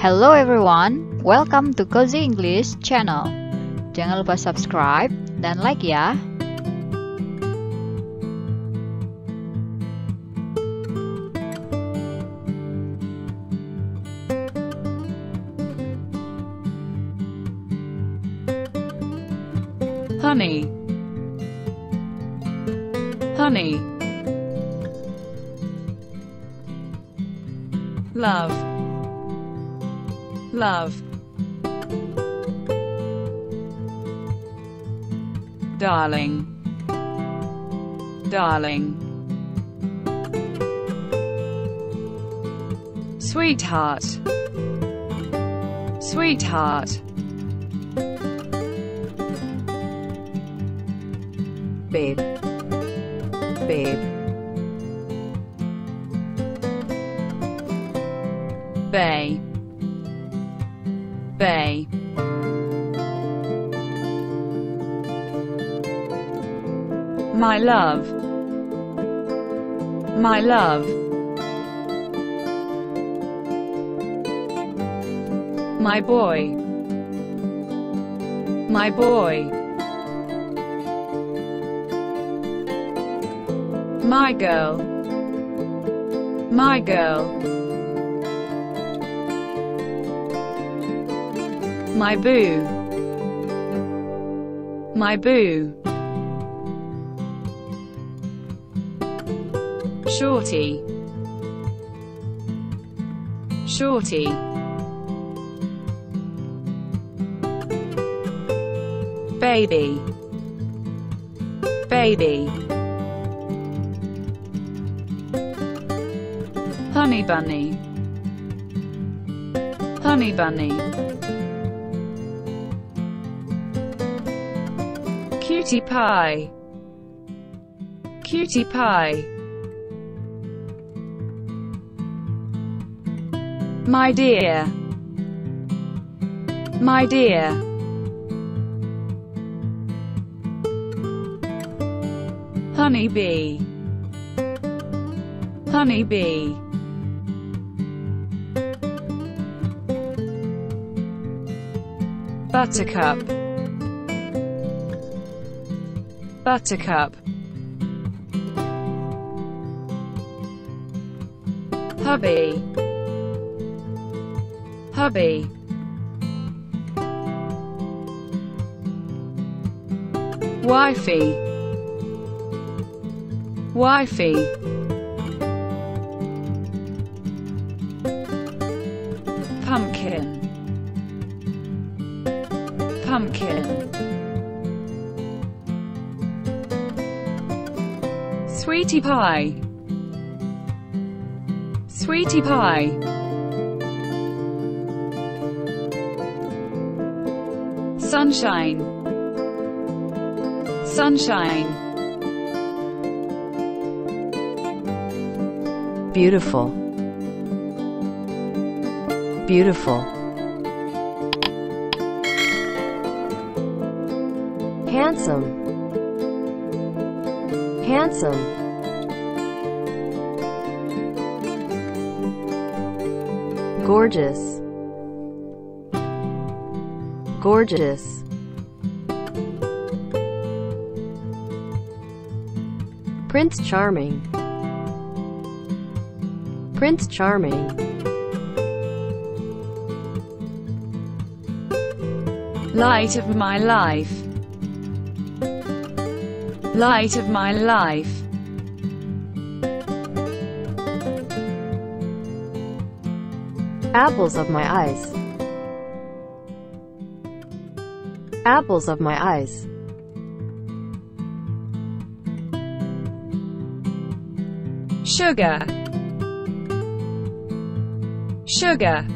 Hello everyone, welcome to Cozy English channel. Jangan lupa subscribe dan like ya. honey honey love love. Darling. Darling. Sweetheart. Sweetheart. Babe. Babe. Bae bae. My love. My love. My boy. My boy. My girl. My girl. My boo. My boo. Shorty. Shorty. Baby. Baby. Honey bunny Honey bunny Cutie pie. Cutie pie. My dear. My dear. Honey bee Honey bee Buttercup Buttercup. Hubby. Hubby. Wifey. Wifey. Pumpkin. Pumpkin Sweetie pie. Sweetie pie. Sunshine. Sunshine. Beautiful. Beautiful. Handsome. Handsome gorgeous. Gorgeous. Prince Charming. Prince Charming. Light of my life. Light of my life. Apples of my eyes. Apples of my eyes. Sugar. Sugar.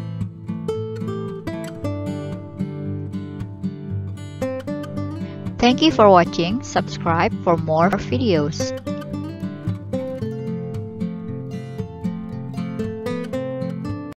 Thank you for watching. Subscribe for more videos.